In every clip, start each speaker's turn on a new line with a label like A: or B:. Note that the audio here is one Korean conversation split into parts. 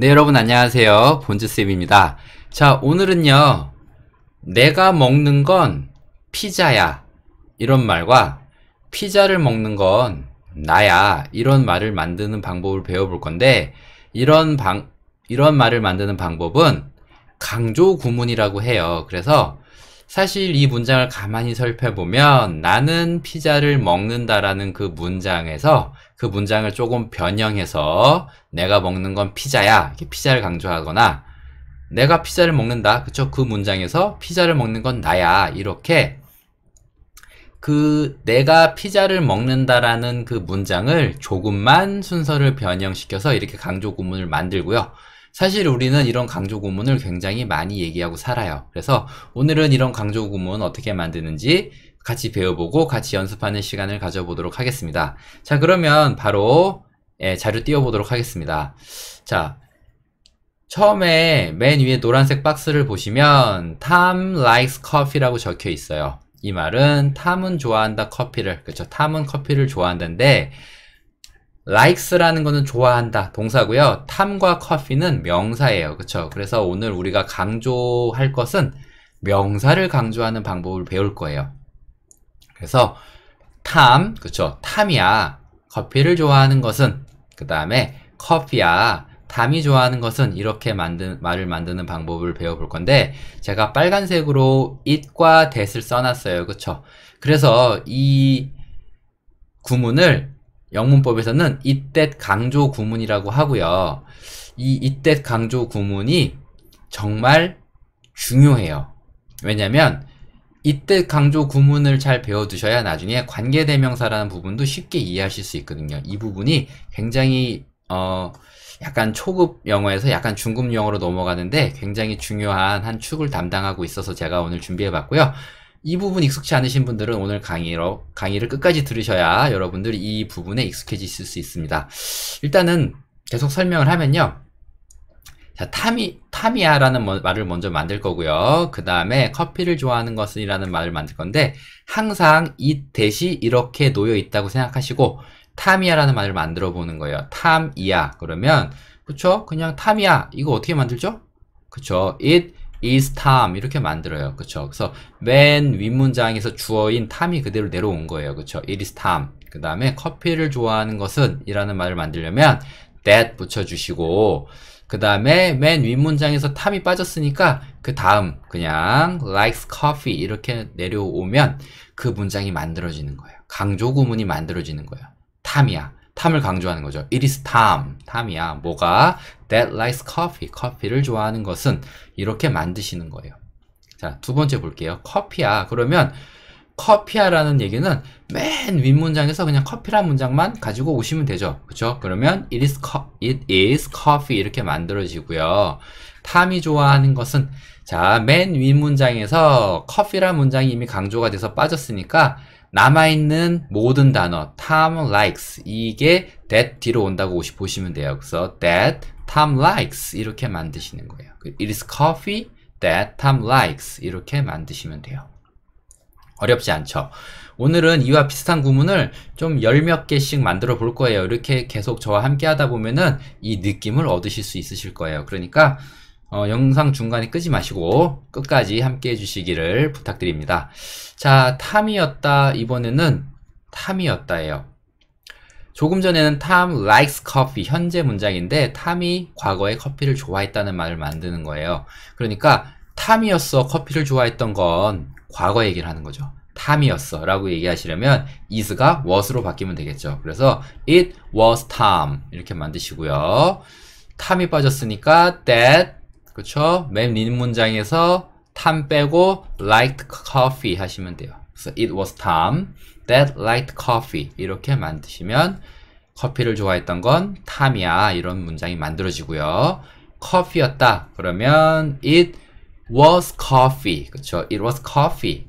A: 네, 여러분 안녕하세요. 본즈쌤입니다. 자, 오늘은요, 내가 먹는 건 피자야. 이런 말과 피자를 먹는 건 나야. 이런 말을 만드는 방법을 배워볼 건데, 이런 방, 이런 말을 만드는 방법은 강조 구문이라고 해요. 그래서 사실 이 문장을 가만히 살펴보면 나는 피자를 먹는다라는 그 문장에서 그 문장을 조금 변형해서 내가 먹는 건 피자야. 이렇게 피자를 강조하거나 내가 피자를 먹는다. 그쵸? 그 문장에서 피자를 먹는 건 나야. 이렇게 그 내가 피자를 먹는다라는 그 문장을 조금만 순서를 변형시켜서 이렇게 강조 구문을 만들고요. 사실 우리는 이런 강조 구문을 굉장히 많이 얘기하고 살아요. 그래서 오늘은 이런 강조 구문 어떻게 만드는지 같이 배워보고 같이 연습하는 시간을 가져보도록 하겠습니다. 자, 그러면 바로 예, 자료 띄워보도록 하겠습니다. 자, 처음에 맨 위에 노란색 박스를 보시면 Tom likes coffee라고 적혀 있어요. 이 말은 탐은 좋아한다 커피를 그렇죠. 탐은 커피를 좋아한다인데 likes라는 거는 좋아한다 동사고요. 탐과 커피는 명사예요. 그렇죠. 그래서 오늘 우리가 강조할 것은 명사를 강조하는 방법을 배울 거예요. 그래서 탐, 그쵸. 탐이야. 커피를 좋아하는 것은 그 다음에 커피야. 탐이 좋아하는 것은 이렇게 만든 말을 만드는 방법을 배워볼 건데 제가 빨간색으로 it과 that을 써놨어요. 그쵸? 그래서 이 구문을 영문법에서는 it that 강조 구문이라고 하고요. 이 it that 강조 구문이 정말 중요해요. 왜냐면 이때 강조 구문을 잘 배워두셔야 나중에 관계대명사라는 부분도 쉽게 이해하실 수 있거든요. 이 부분이 굉장히 어 약간 초급 영어에서 약간 중급 영어로 넘어가는데 굉장히 중요한 한 축을 담당하고 있어서 제가 오늘 준비해봤고요. 이 부분 익숙치 않으신 분들은 오늘 강의로 강의를 끝까지 들으셔야 여러분들이 이 부분에 익숙해지실 수 있습니다. 일단은 계속 설명을 하면요. 자, 타미, 타미야라는 말을 먼저 만들 거고요. 그 다음에 커피를 좋아하는 것은 이라는 말을 만들 건데, 항상 이 대시 이렇게 놓여 있다고 생각하시고, 타미야라는 말을 만들어 보는 거예요. 탐이야. 그러면, 그쵸? 그냥 탐이야. 이거 어떻게 만들죠? 그쵸? It is Tom. 이렇게 만들어요. 그쵸? 그래서 맨 윗문장에서 주어인 탐이 그대로 내려온 거예요. 그쵸? It is Tom. 그 다음에 커피를 좋아하는 것은 이라는 말을 만들려면 that 붙여주시고, 그 다음에 맨 윗문장에서 탐이 빠졌으니까 그 다음 그냥 likes coffee 이렇게 내려오면 그 문장이 만들어지는 거예요. 강조 구문이 만들어지는 거예요. 탐이야. 탐을 강조하는 거죠. It is Tom. 탐이야. 뭐가? That likes coffee. 커피를 좋아하는 것은 이렇게 만드시는 거예요. 자, 두 번째 볼게요. 커피야. 그러면 커피야라는 얘기는 맨 윗문장에서 그냥 커피란 문장만 가지고 오시면 되죠. 그쵸? 그러면 it is, it is coffee 이렇게 만들어지고요. 탐이 좋아하는 것은 자, 맨 윗문장에서 커피란 문장이 이미 강조가 돼서 빠졌으니까 남아있는 모든 단어 Tom likes 이게 that 뒤로 온다고 보시면 돼요. 그래서 that Tom likes 이렇게 만드시는 거예요. It is coffee that Tom likes 이렇게 만드시면 돼요. 어렵지 않죠. 오늘은 이와 비슷한 구문을 좀 열 몇 개씩 만들어 볼 거예요. 이렇게 계속 저와 함께 하다 보면은 이 느낌을 얻으실 수 있으실 거예요. 그러니까 어, 영상 중간에 끄지 마시고 끝까지 함께 해주시기를 부탁드립니다. 자, 탐이었다. 이번에는 탐이었다예요. 조금 전에는 Tom likes coffee 현재 문장인데 탐이 과거에 커피를 좋아했다는 말을 만드는 거예요. 그러니까 탐이었어 커피를 좋아했던 건 과거 얘기를 하는 거죠. 탐이었어 라고 얘기하시려면 is가 was로 바뀌면 되겠죠. 그래서 it was Tom 이렇게 만드시고요. 탐이 빠졌으니까 that 그쵸? 맨 윗 문장에서 탐 빼고 liked coffee 하시면 돼요. 그래서 it was Tom that liked coffee 이렇게 만드시면 커피를 좋아했던 건 탐이야 이런 문장이 만들어지고요. 커피였다 그러면 it was coffee. 그쵸? It was coffee.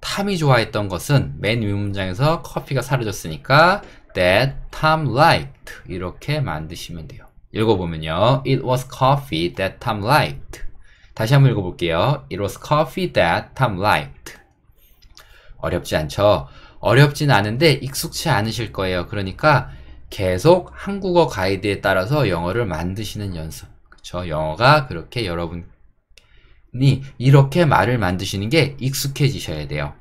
A: 탐이 좋아했던 것은 맨 윗문장에서 커피가 사라졌으니까 that Tom liked. 이렇게 만드시면 돼요. 읽어보면요. It was coffee that Tom liked. 다시 한번 읽어볼게요. It was coffee that Tom liked. 어렵지 않죠? 어렵진 않은데 익숙치 않으실 거예요. 그러니까 계속 한국어 가이드에 따라서 영어를 만드시는 연습. 그쵸? 영어가 그렇게 여러분 이 이렇게 말을 만드시는 게 익숙해지셔야 돼요.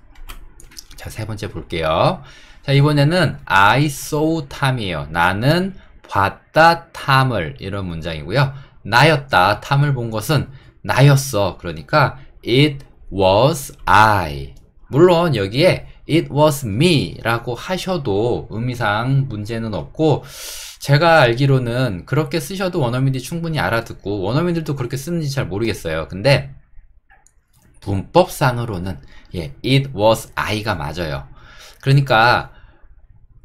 A: 자, 세 번째 볼게요. 자, 이번에는 I saw Tom이에요. 나는 봤다 탐을 이런 문장이고요. 나였다 탐을 본 것은 나였어. 그러니까 it was I. 물론 여기에 it was me 라고 하셔도 의미상 문제는 없고 제가 알기로는 그렇게 쓰셔도 원어민들이 충분히 알아듣고 원어민들도 그렇게 쓰는지 잘 모르겠어요. 근데 문법상으로는 예, it was I가 맞아요. 그러니까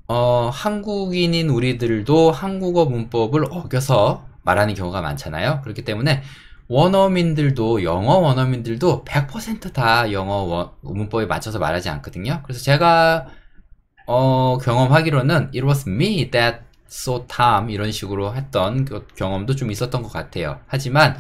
A: 어, 한국인인 우리들도 한국어 문법을 어겨서 말하는 경우가 많잖아요. 그렇기 때문에 원어민들도 영어 원어민들도 100%다 영어 원, 문법에 맞춰서 말하지 않거든요. 그래서 제가 어, 경험하기로는 it was me that saw Tom 이런 식으로 했던 그 경험도 좀 있었던 것 같아요. 하지만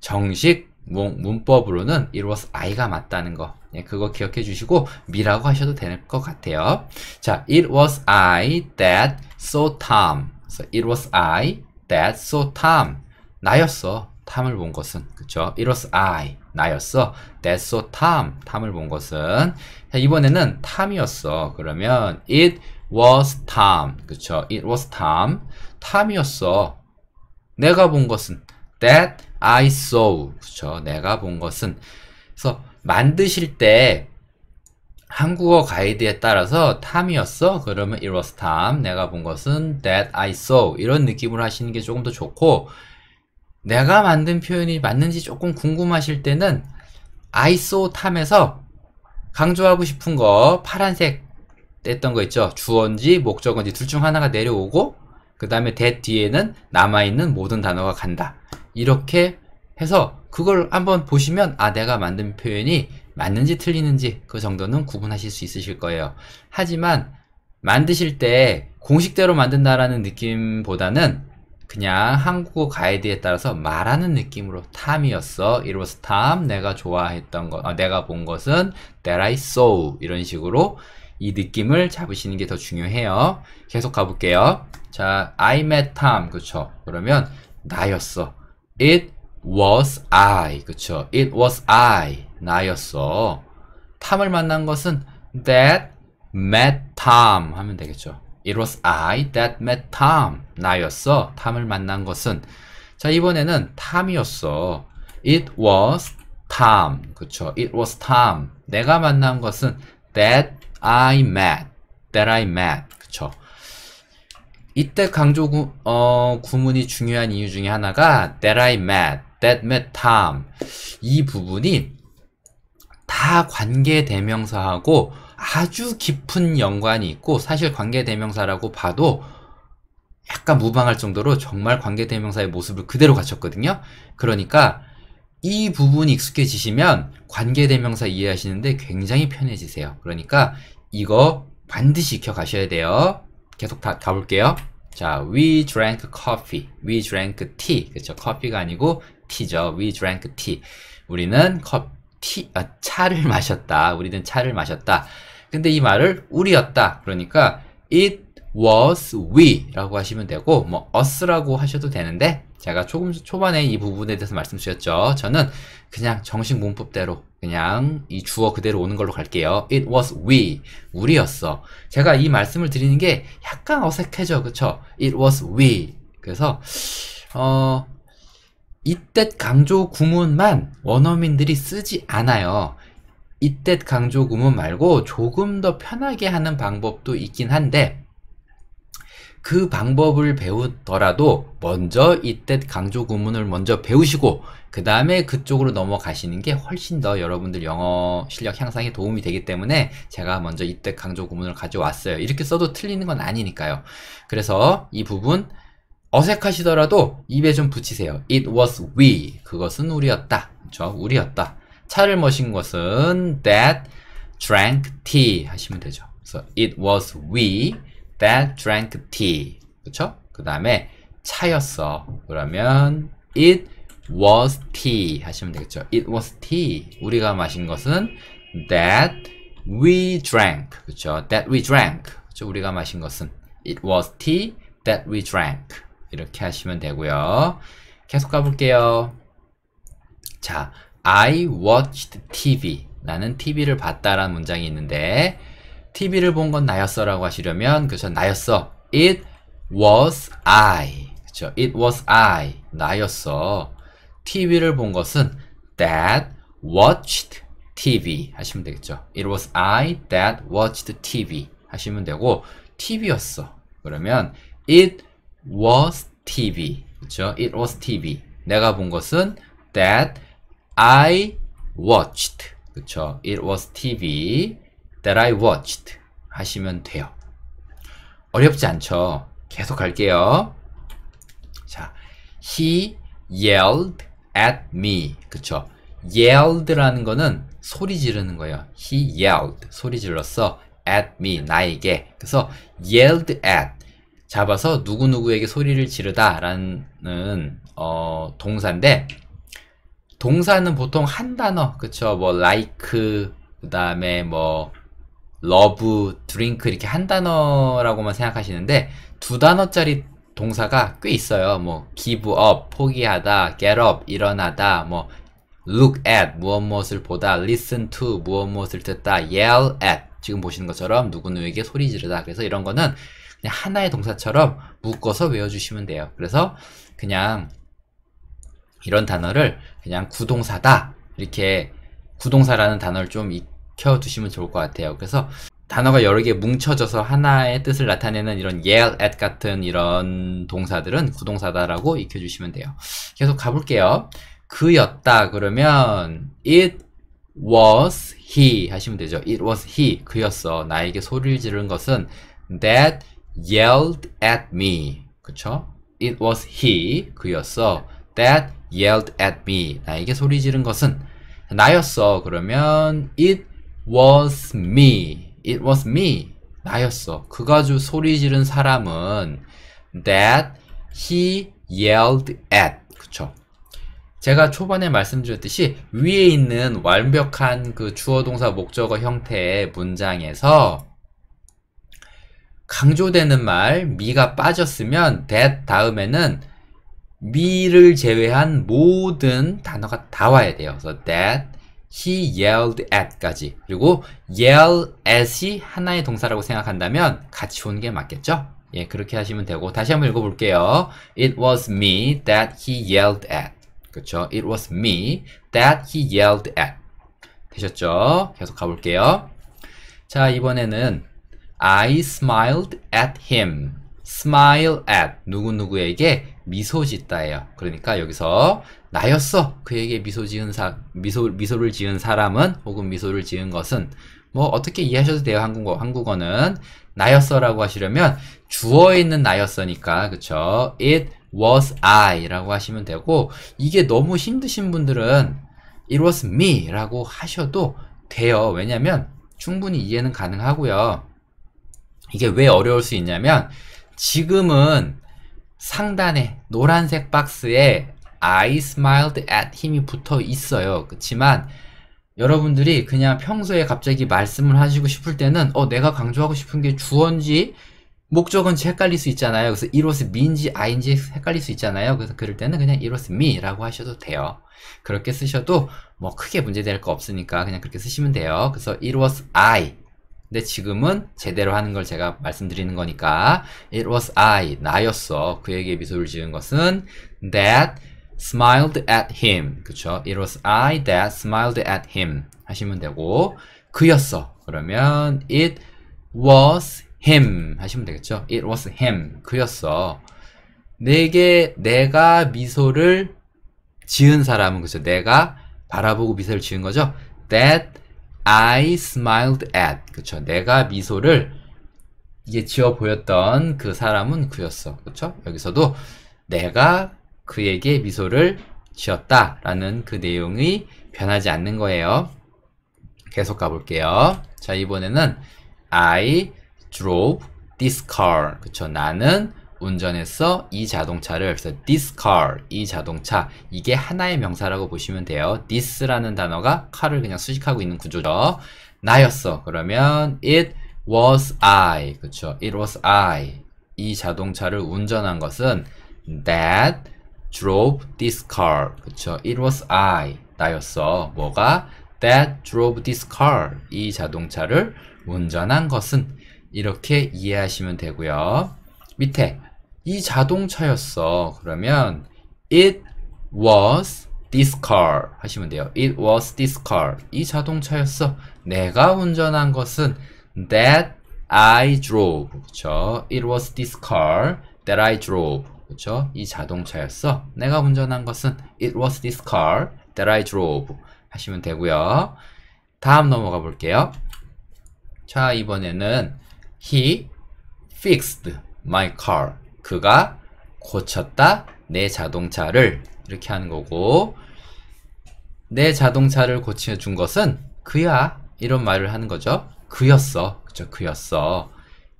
A: 정식 문법으로는 it was I가 맞다는 거 예, 그거 기억해 주시고 미라고 하셔도 될 것 같아요. 자, it was I that saw Tom. So it was I that saw Tom. 나였어. 탐을 본 것은 그쵸? It was I 나였어. That saw Tom 탐을 본 것은 자, 이번에는 탐이었어. 그러면 it was Tom 그쵸? It was Tom 탐이었어. 내가 본 것은 that I saw. 그쵸? 내가 본 것은. 그래서 만드실 때 한국어 가이드에 따라서 탐이었어? 그러면 it was Tom 내가 본 것은 that I saw. 이런 느낌으로 하시는 게 조금 더 좋고 내가 만든 표현이 맞는지 조금 궁금하실 때는 I saw 탐에서 강조하고 싶은 거 파란색 뗐던 거 있죠? 주어인지 목적어인지 둘 중 하나가 내려오고 그 다음에 that 뒤에는 남아있는 모든 단어가 간다 이렇게 해서 그걸 한번 보시면 아 내가 만든 표현이 맞는지 틀리는지 그 정도는 구분하실 수 있으실 거예요 하지만 만드실 때 공식대로 만든다라는 느낌보다는 그냥 한국어 가이드에 따라서 말하는 느낌으로 탐이었어. It was Tom. 내가 좋아했던 것, 아, 내가 본 것은 that I saw. 이런 식으로 이 느낌을 잡으시는 게 더 중요해요. 계속 가볼게요. 자, I met Tom. 그쵸? 그러면 나였어. It was I. 그쵸? It was I. 나였어. 탐을 만난 것은 that met Tom 하면 되겠죠. It was I that met Tom. 나였어. 탐을 만난 것은. 자, 이번에는 탐이었어. It was Tom. 그쵸. It was Tom. 내가 만난 것은 that I met. that I met. 이때 강조 구, 어, 구문이 중요한 이유 중에 하나가 that I met, that met Tom. 이 부분이 다 관계 대명사하고 아주 깊은 연관이 있고 사실 관계 대명사라고 봐도 약간 무방할 정도로 정말 관계 대명사의 모습을 그대로 갖췄거든요. 그러니까 이 부분이 익숙해지시면 관계 대명사 이해하시는데 굉장히 편해지세요. 그러니까 이거 반드시 익혀 가셔야 돼요. 계속 다 가볼게요. 자, we drank coffee. we drank tea. 그렇죠. 커피가 아니고 tea죠. we drank tea. 우리는 커, 티, 아, 차를 마셨다. 우리는 차를 마셨다. 근데 이 말을 우리였다. 그러니까 it was we 라고 하시면 되고 뭐 us라고 하셔도 되는데 제가 조금 초반에 이 부분에 대해서 말씀드렸죠. 저는 그냥 정식 문법대로 그냥 이 주어 그대로 오는 걸로 갈게요. It was we. 우리였어. 제가 이 말씀을 드리는 게 약간 어색해져. 그쵸? It was we. 그래서 어 이때 강조 구문만 원어민들이 쓰지 않아요. 이때 강조 구문 말고 조금 더 편하게 하는 방법도 있긴 한데 그 방법을 배우더라도 먼저 이때 강조 구문을 먼저 배우시고 그 다음에 그쪽으로 넘어가시는 게 훨씬 더 여러분들 영어 실력 향상에 도움이 되기 때문에 제가 먼저 이때 강조 구문을 가져왔어요. 이렇게 써도 틀리는 건 아니니까요. 그래서 이 부분 어색하시더라도 입에 좀 붙이세요. It was we. 그것은 우리였다. 저 우리였다. 차를 마신 것은 that drank tea 하시면 되죠. 그래서 it was we that drank tea. 그쵸? 그 다음에 차였어. 그러면 it was tea 하시면 되겠죠. it was tea. 우리가 마신 것은 that we drank. 그쵸? that we drank. 그쵸? 우리가 마신 것은 it was tea that we drank. 이렇게 하시면 되고요. 계속 가볼게요. 자, I watched TV. 나는 TV를 봤다라는 문장이 있는데 TV를 본 건 나였어 라고 하시려면 그죠 나였어. It was I. 그죠 It was I. 나였어. TV를 본 것은 that watched TV 하시면 되겠죠. It was I that watched TV 하시면 되고 TV였어. 그러면 it was TV. 그렇죠? It was TV. 내가 본 것은 that I watched. 그렇죠? It was TV that I watched. 하시면 돼요. 어렵지 않죠? 계속 갈게요. 자, he yelled at me. 그쵸? yelled라는 거는 소리 지르는 거예요. he yelled. 소리 질렀어. at me. 나에게. 그래서 yelled at. 잡아서 누구누구에게 소리를 지르다 라는 어, 동사인데 동사는 보통 한 단어 그쵸 뭐 like 그 다음에 뭐 love, drink 이렇게 한 단어라고만 생각하시는데 두 단어짜리 동사가 꽤 있어요. 뭐 give up 포기하다 get up 일어나다 뭐 look at 무엇 무엇을 보다 listen to 무엇 무엇을 듣다 yell at. 지금 보시는 것처럼 누구누구에게 소리 지르다. 그래서 이런 거는 그냥 하나의 동사처럼 묶어서 외워주시면 돼요. 그래서 그냥 이런 단어를 그냥 구동사다. 이렇게 구동사라는 단어를 좀 익혀두시면 좋을 것 같아요. 그래서 단어가 여러 개 뭉쳐져서 하나의 뜻을 나타내는 이런 yell at 같은 이런 동사들은 구동사다라고 익혀주시면 돼요. 계속 가볼게요. 그였다 그러면 it was he 하시면 되죠. it was he 그였어. 나에게 소리를 지른 것은 that yelled at me. 그쵸? It was he, 그였어. That yelled at me. 나에게 소리 지른 것은 나였어. 그러면 it was me. It was me. 나였어. 그가 주 소리 지른 사람은 that he yelled at. 그쵸? 제가 초반에 말씀드렸듯이 위에 있는 완벽한 그 주어 동사 목적어 형태의 문장에서 강조되는 말 미가 빠졌으면 that 다음에는 미를 제외한 모든 단어가 다 와야 돼요. 그래서 that, he yelled at까지 그리고 yell at이 하나의 동사라고 생각한다면 같이 오는 게 맞겠죠? 예, 그렇게 하시면 되고 다시 한번 읽어볼게요. It was me that he yelled at. 그렇죠? It was me that he yelled at. 되셨죠? 계속 가볼게요. 자, 이번에는 I smiled at him. smile at 누구누구에게 미소 짓다예요. 그러니까 여기서 나였어. 그에게 미소 지은 사 미소 미소를 지은 사람은 혹은 미소를 지은 것은 뭐 어떻게 이해하셔도 돼요. 한국어 한국어는 나였어라고 하시려면 주어에 있는 나였어니까 그쵸? It was I라고 하시면 되고 이게 너무 힘드신 분들은 It was me라고 하셔도 돼요. 왜냐면 충분히 이해는 가능하고요. 이게 왜 어려울 수 있냐면 지금은 상단에 노란색 박스에 I smiled at 힘이 붙어 있어요. 그렇지만 여러분들이 그냥 평소에 갑자기 말씀을 하시고 싶을 때는 어 내가 강조하고 싶은 게 주어인지 목적은지 헷갈릴 수 있잖아요. 그래서 was me인지 I인지 헷갈릴 수 있잖아요. 그래서 그럴 때는 그냥 was me라고 하셔도 돼요. 그렇게 쓰셔도 뭐 크게 문제될 거 없으니까 그냥 그렇게 쓰시면 돼요. 그래서 it was I 근데 지금은 제대로 하는 걸 제가 말씀드리는 거니까 It was I, 나였어. 그에게 미소를 지은 것은 that smiled at him. 그쵸? It was I that smiled at him. 하시면 되고 그였어. 그러면 it was him 하시면 되겠죠? It was him. 그였어. 내게 내가 미소를 지은 사람은 그죠? 내가 바라보고 미소를 지은 거죠? That I smiled at. 그쵸. 내가 미소를 이게 지어 보였던 그 사람은 그였어. 그쵸? 여기서도 내가 그에게 미소를 지었다 라는 그 내용이 변하지 않는 거예요. 계속 가볼게요. 자, 이번에는 I drove this car. 그쵸. 나는 운전했어 이 자동차를 그래서 this car 이 자동차 이게 하나의 명사라고 보시면 돼요 this라는 단어가 car을 그냥 수식하고 있는 구조죠 나였어 그러면 it was I 그쵸 it was I 이 자동차를 운전한 것은 that drove this car. 그쵸? It was I. 나였어. 뭐가? that drove this car. 이 자동차를 운전한 것은 이렇게 이해하시면 되고요. 밑에 이 자동차였어. 그러면 it was this car 하시면 돼요. It was this car. 이 자동차였어. 내가 운전한 것은 that I drove. 그쵸? It was this car that I drove. 그쵸? 이 자동차였어. 내가 운전한 것은 It was this car that I drove. 하시면 되고요. 다음 넘어가 볼게요. 자, 이번에는 He fixed my car. 그가 고쳤다 내 자동차를 이렇게 하는 거고 내 자동차를 고쳐준 것은 그야 이런 말을 하는 거죠. 그였어. 그쵸? 그였어.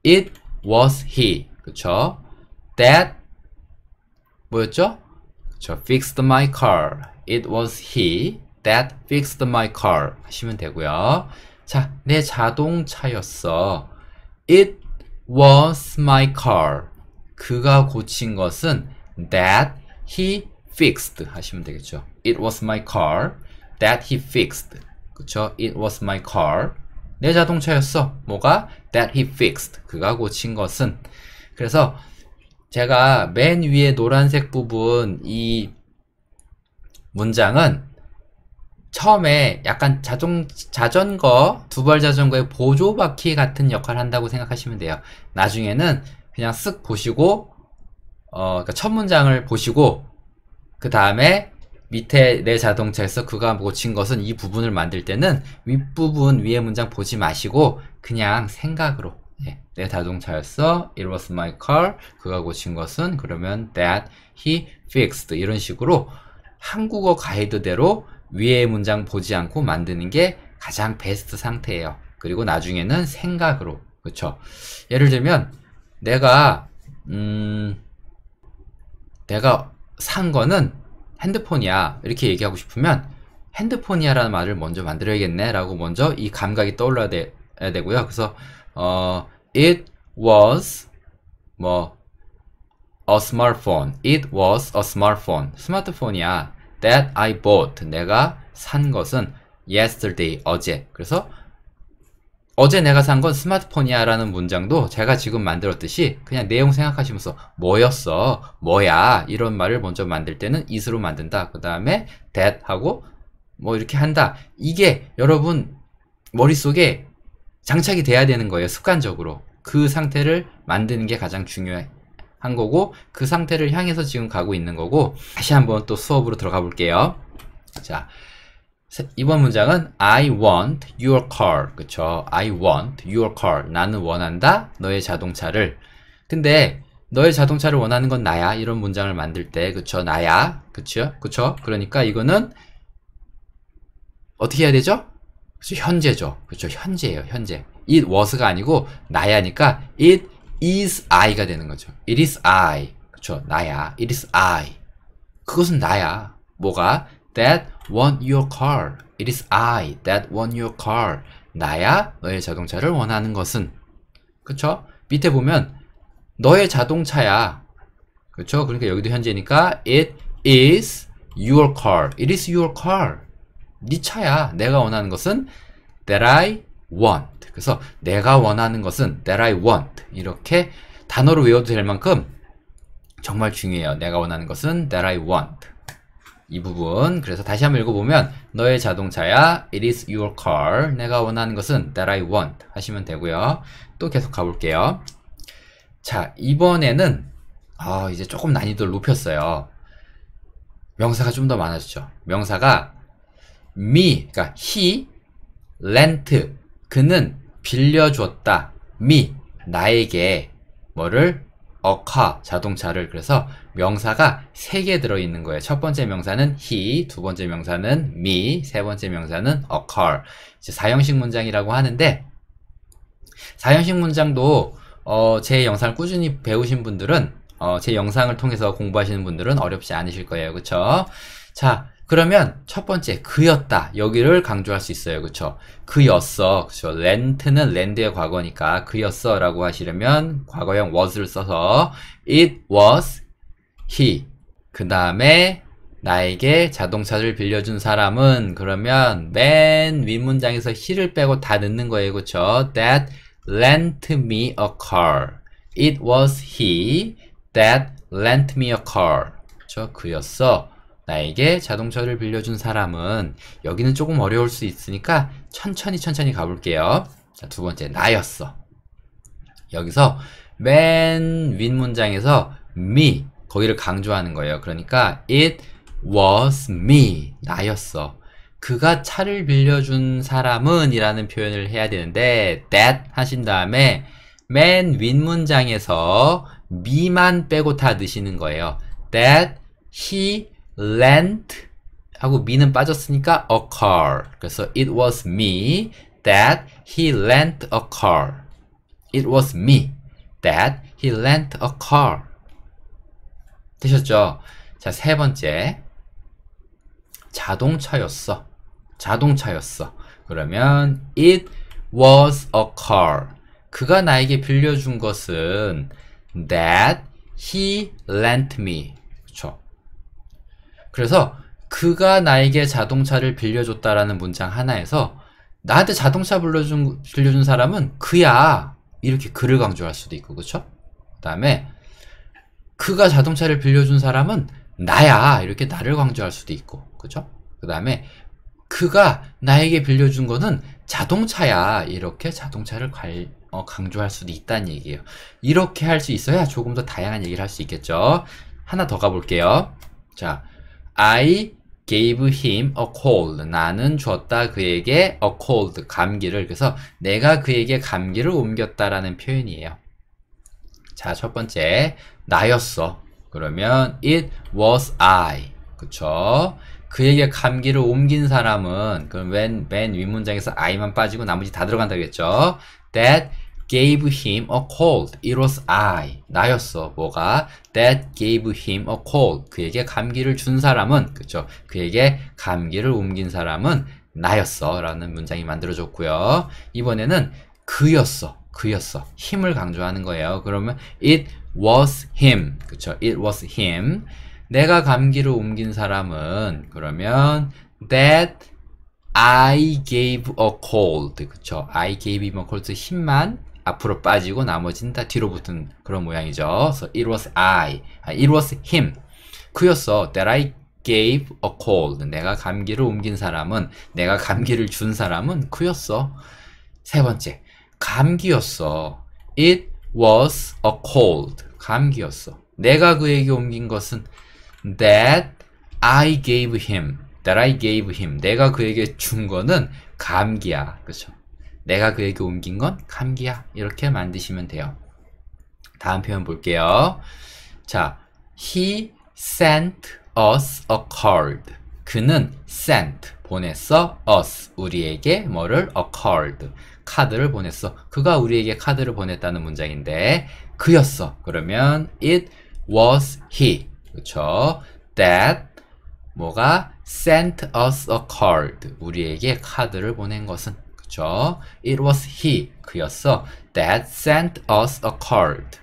A: It was he. 그쵸? That 뭐였죠? 그쵸? Fixed my car. It was he that fixed my car. 하시면 되고요. 자, 내 자동차였어. It was my car. 그가 고친 것은 that he fixed 하시면 되겠죠. It was my car that he fixed. 그쵸? It was my car. 내 자동차였어. 뭐가? That he fixed. 그가 고친 것은. 그래서 제가 맨 위에 노란색 부분 이 문장은 처음에 약간 자동, 자전거, 두발 자전거의 보조바퀴 같은 역할을 한다고 생각하시면 돼요. 나중에는 그냥 쓱 보시고, 어, 그러니까 첫 문장을 보시고, 그 다음에 밑에 내 자동차에서 그가 고친 것은 이 부분을 만들 때는 윗부분 위에 문장 보지 마시고 그냥 생각으로 예, 내 자동차였어. It was my car. 그가 고친 것은 그러면 that he fixed. 이런 식으로 한국어 가이드대로 위에 문장 보지 않고 만드는 게 가장 베스트 상태예요. 그리고 나중에는 생각으로. 그쵸? 예를 들면 내가 음 내가 산 거는 핸드폰이야. 이렇게 얘기하고 싶으면 핸드폰이야 라는 말을 먼저 만들어야겠네 라고 먼저 이 감각이 떠올라야 되, 고요. 그래서 어, it was 뭐 a smartphone. It was a smartphone. 스마트폰이야. That I bought. 내가 산 것은 yesterday 어제. 그래서 어제 내가 산 건 스마트폰이야 라는 문장도 제가 지금 만들었듯이 그냥 내용 생각하시면서 뭐였어 뭐야 이런 말을 먼저 만들 때는 it으로 만든다. 그 다음에 that 하고 뭐 이렇게 한다. 이게 여러분 머릿속에 장착이 돼야 되는 거예요 습관적으로. 그 상태를 만드는 게 가장 중요한 거고 그 상태를 향해서 지금 가고 있는 거고 다시 한번 또 수업으로 들어가 볼게요. 자 이번 문장은 I want your car. 그쵸? I want your car. 나는 원한다. 너의 자동차를. 근데 너의 자동차를 원하는 건 나야. 이런 문장을 만들 때 그쵸? 나야. 그쵸? 그쵸? 그러니까 이거는 어떻게 해야 되죠? 그쵸? 현재죠. 그쵸? 현재예요. 현재. It was가 아니고 나야니까 it is I가 되는 거죠. It is I. 그쵸? 나야. It is I. 그것은 나야. 뭐가? That want your car. It is I that want your car. 나야 너의 자동차를 원하는 것은. 그쵸? 밑에 보면 너의 자동차야. 그쵸? 그러니까 여기도 현재니까 it is your car. It is your car. 네 차야. 내가 원하는 것은 that I want. 그래서 내가 원하는 것은 that I want. 이렇게 단어로 외워도 될 만큼 정말 중요해요. 내가 원하는 것은 that I want. 이 부분. 그래서 다시 한번 읽어보면 너의 자동차야 it is your car. 내가 원하는 것은 that I want. 하시면 되고요. 또 계속 가볼게요. 자 이번에는 아 이제 조금 난이도를 높였어요. 명사가 좀 더 많아졌죠. 명사가 me 그러니까 he lent 그는 빌려줬다. me 나에게 뭐를? 어카 자동차를. 그래서 명사가 3개 들어있는 거예요. 첫 번째 명사는 he, 두 번째 명사는 me, 세 번째 명사는 car. 이제 사형식 문장이라고 하는데 사형식 문장도 어, 제 영상을 꾸준히 배우신 분들은 어, 제 영상을 통해서 공부하시는 분들은 어렵지 않으실 거예요. 그쵸? 자, 그러면 첫 번째 그였다 여기를 강조할 수 있어요 그쵸 그였어 그쵸 렌트는 랜드의 과거니까 그였어 라고 하시려면 과거형 was를 써서 it was he 그 다음에 나에게 자동차를 빌려준 사람은 그러면 맨 윗문장에서 he를 빼고 다 넣는 거예요. 그쵸? That lent me a car. It was he that lent me a car. 그쵸? 그였어. 나에게 자동차를 빌려준 사람은 여기는 조금 어려울 수 있으니까 천천히 천천히 가볼게요. 자, 두 번째. 나였어. 여기서 맨 윗문장에서 me 거기를 강조하는 거예요. 그러니까 it was me 나였어. 그가 차를 빌려준 사람은 이라는 표현을 해야 되는데 that 하신 다음에 맨 윗문장에서 me만 빼고 다 넣으시는 거예요. that he lent 하고 me는 빠졌으니까 a car. 그래서 it was me that he lent a car. It was me that he lent a car. 되셨죠? 자, 세 번째. 자동차였어. 자동차였어. 그러면 it was a car. 그가 나에게 빌려준 것은 that he lent me. 그래서 그가 나에게 자동차를 빌려줬다라는 문장 하나에서 나한테 자동차 빌려준, 빌려준 사람은 그야. 이렇게 그를 강조할 수도 있고, 그쵸? 그 다음에 그가 자동차를 빌려준 사람은 나야. 이렇게 나를 강조할 수도 있고, 그쵸? 그 다음에 그가 나에게 빌려준 거는 자동차야. 이렇게 자동차를 갈, 어, 강조할 수도 있다는 얘기예요. 이렇게 할 수 있어야 조금 더 다양한 얘기를 할 수 있겠죠. 하나 더 가볼게요. 자, I gave him a cold. 나는 줬다 그에게 a cold. 감기를. 그래서 내가 그에게 감기를 옮겼다라는 표현이에요. 자, 첫 번째. 나였어. 그러면 it was I. 그쵸? 그에게 감기를 옮긴 사람은 그럼 맨, 맨 윗문장에서 I만 빠지고 나머지 다 들어간다겠죠? That gave him a cold. It was I. 나였어. 뭐가? That gave him a cold. 그에게 감기를 준 사람은, 그쵸? 그에게 감기를 옮긴 사람은 나였어. 라는 문장이 만들어졌고요. 이번에는 그였어. 그였어. 힘을 강조하는 거예요. 그러면 it was him. 그쵸? It was him. 내가 감기를 옮긴 사람은 그러면 that I gave a cold. 그쵸? I gave him a cold. 힘만 앞으로 빠지고 나머지는 다 뒤로 붙은 그런 모양이죠. So it was I. It was him. 그였어. That I gave a cold. 내가 감기를 옮긴 사람은 내가 감기를 준 사람은 그였어. 세 번째. 감기였어. It was a cold. 감기였어. 내가 그에게 옮긴 것은 that I gave him. that I gave him. 내가 그에게 준 거는 감기야. 그렇죠? 내가 그에게 옮긴 건 감기야. 이렇게 만드시면 돼요. 다음 표현 볼게요. 자, he sent us a card. 그는 sent 보냈어 us 우리에게 뭐를 a card 카드를 보냈어. 그가 우리에게 카드를 보냈다는 문장인데 그였어. 그러면 it was he. 그렇죠? that 뭐가 sent us a card 우리에게 카드를 보낸 것은 그쵸? It was he, 그였어. That sent us a card.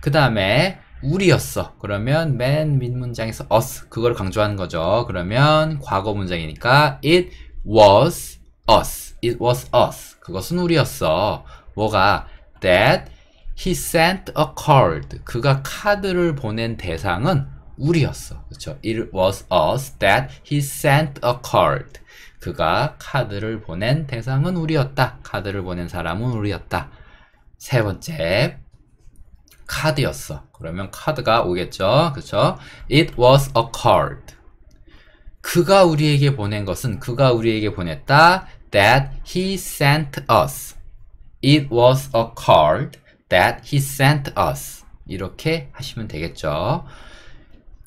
A: 그 다음에 우리였어. 그러면 맨 밑 문장에서 us, 그걸 강조하는 거죠. 그러면 과거 문장이니까 it was us. It was us. 그것은 우리였어. 뭐가 that he sent a card. 그가 카드를 보낸 대상은 우리였어. 그렇죠? It was us that he sent a card. 그가 카드를 보낸 대상은 우리였다. 카드를 보낸 사람은 우리였다. 세 번째, 카드였어. 그러면 카드가 오겠죠. 그쵸? It was a card. 그가 우리에게 보낸 것은 그가 우리에게 보냈다. That he sent us. It was a card that he sent us. 이렇게 하시면 되겠죠.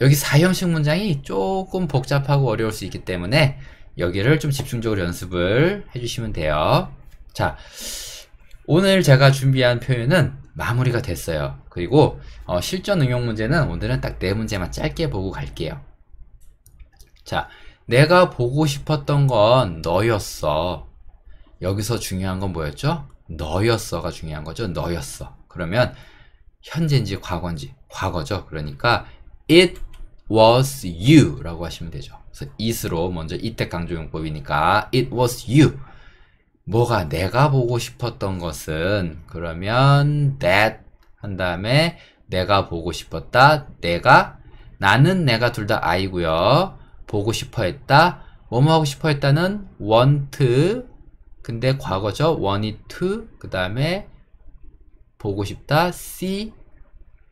A: 여기 사형식 문장이 조금 복잡하고 어려울 수 있기 때문에 여기를 좀 집중적으로 연습을 해주시면 돼요. 자, 오늘 제가 준비한 표현은 마무리가 됐어요. 그리고 어, 실전 응용 문제는 오늘은 딱 네 문제만 짧게 보고 갈게요. 자, 내가 보고 싶었던 건 너였어. 여기서 중요한 건 뭐였죠? 너였어가 중요한 거죠. 너였어. 그러면 현재인지 과거인지 과거죠. 그러니까 it was you 라고 하시면 되죠. 그래서 it으로 먼저 이때 강조용법이니까 it was you. 뭐가 내가 보고 싶었던 것은 그러면 that 한 다음에 내가 보고 싶었다. 내가 나는 내가 둘다 I고요. 보고 싶어 했다. 뭐뭐 하고 싶어 했다는 want 근데 과거죠. wanted to 그 다음에 보고 싶다. see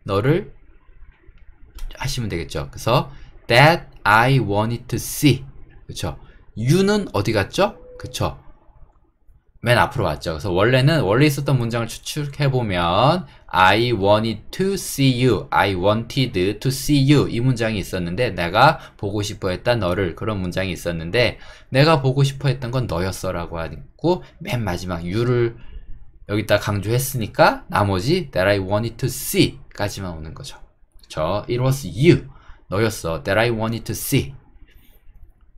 A: 너를 하시면 되겠죠. 그래서 that I wanted to see 그쵸 you는 어디 갔죠? 그쵸 맨 앞으로 왔죠. 그래서 원래는 원래 있었던 문장을 추측해 보면 I wanted to see you, I wanted to see you 이 문장이 있었는데 내가 보고 싶어했다 너를 그런 문장이 있었는데 내가 보고 싶어했던 건 너였어라고 하고 맨 마지막 you를 여기다 강조했으니까 나머지 that I wanted to see까지만 오는 거죠. 저 it was you 너였어 that I wanted to see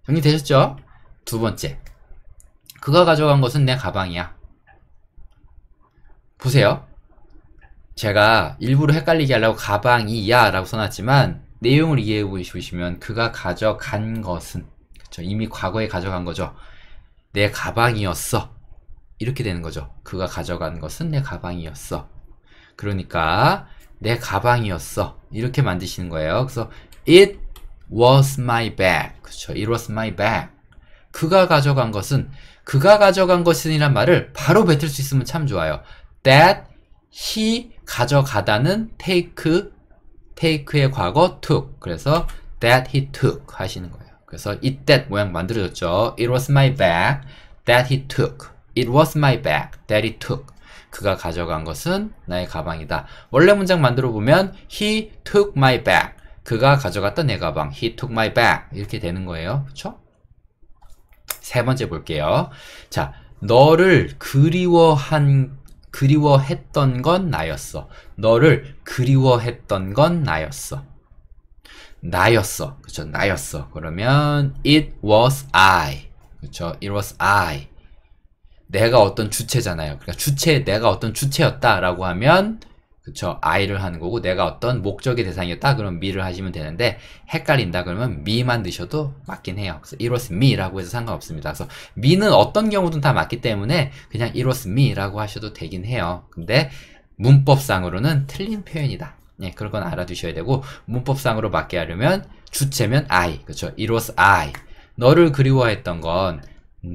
A: 정리되셨죠? 두 번째 그가 가져간 것은 내 가방이야. 보세요. 제가 일부러 헷갈리게 하려고 가방이야 라고 써놨지만 내용을 이해해 보시면 그가 가져간 것은 그쵸 이미 과거에 가져간 거죠. 내 가방이었어. 이렇게 되는 거죠. 그가 가져간 것은 내 가방이었어. 그러니까 내 가방이었어. 이렇게 만드시는 거예요. 그래서 it was my bag. 그쵸 it was my bag. 그가 가져간 것은 그가 가져간 것은이란 말을 바로 뱉을 수 있으면 참 좋아요. that he 가져가다는 take take의 과거 took 그래서 that he took 하시는 거예요. 그래서 it that 모양 만들어졌죠. It was my bag that he took. It was my bag that he took. 그가 가져간 것은 나의 가방이다. 원래 문장 만들어 보면 he took my bag. 그가 가져갔던 내 가방. He took my bag. 이렇게 되는 거예요. 그렇죠? 세 번째 볼게요. 자, 너를 그리워한 그리워했던 건 나였어. 너를 그리워했던 건 나였어. 나였어. 그쵸? 나였어. 그러면 it was I. 그쵸? it was I. 내가 어떤 주체잖아요. 그러니까 주체, 내가 어떤 주체였다라고 하면 그쵸? I를 하는 거고 내가 어떤 목적의 대상이었다 그러면 me를 하시면 되는데 헷갈린다 그러면 me만 넣으셔도 맞긴 해요. 그래서 it was me라고 해서 상관없습니다. 그래서 me는 어떤 경우든 다 맞기 때문에 그냥 it was me라고 하셔도 되긴 해요. 근데 문법상으로는 틀린 표현이다. 예, 그런 건 알아두셔야 되고 문법상으로 맞게 하려면 주체면 I, 그렇죠? It was I. 너를 그리워했던 건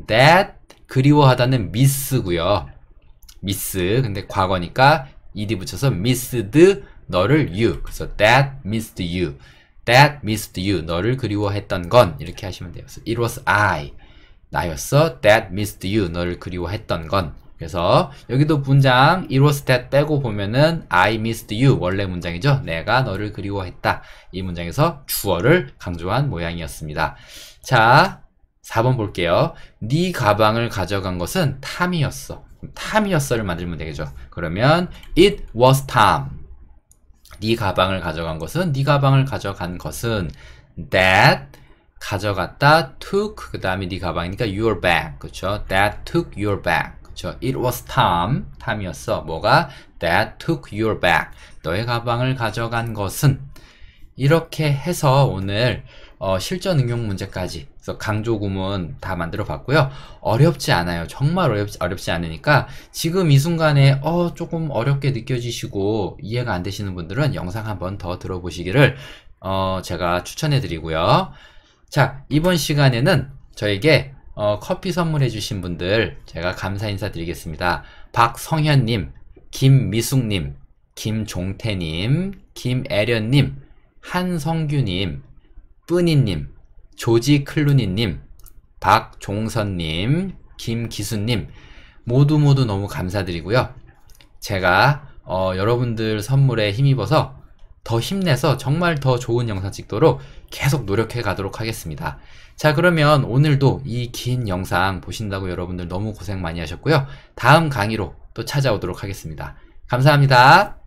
A: that 그리워하다는 miss고요. miss 근데 과거니까 ed 붙여서 missed 너를 you. 그래서 that missed you. that missed you. 너를 그리워했던 건 이렇게 하시면 돼요. 그래서 it was I. 나였어. that missed you. 너를 그리워했던 건. 그래서 여기도 문장 it was that 빼고 보면은 I missed you 원래 문장이죠. 내가 너를 그리워했다. 이 문장에서 주어를 강조한 모양이었습니다. 자, 4번 볼게요. 네 가방을 가져간 것은 탐이었어. 탐이었어를 만들면 되겠죠. 그러면 it was Tom. 네 가방을 가져간 것은 네 가방을 가져간 것은 that 가져갔다 took 그 다음에 네 가방이니까 your bag 그렇죠. that took your bag 그렇죠. it was Tom 탐이었어. 뭐가 that took your bag 너의 가방을 가져간 것은 이렇게 해서 오늘 어, 실전 응용 문제까지 그래서 강조 구문 다 만들어 봤고요. 어렵지 않아요. 정말 어렵지, 어렵지 않으니까 지금 이 순간에 어, 조금 어렵게 느껴지시고 이해가 안 되시는 분들은 영상 한번 더 들어보시기를 어, 제가 추천해 드리고요. 자, 이번 시간에는 저에게 어, 커피 선물해 주신 분들 제가 감사 인사 드리겠습니다. 박성현님, 김미숙님, 김종태님, 김애련님, 한성규님, 뿌니님, 조지 클루니님, 박종선님, 김기수님 모두 모두 너무 감사드리고요. 제가 어, 여러분들 선물에 힘입어서 더 힘내서 정말 더 좋은 영상 찍도록 계속 노력해 가도록 하겠습니다. 자 그러면 오늘도 이 긴 영상 보신다고 여러분들 너무 고생 많이 하셨고요. 다음 강의로 또 찾아오도록 하겠습니다. 감사합니다.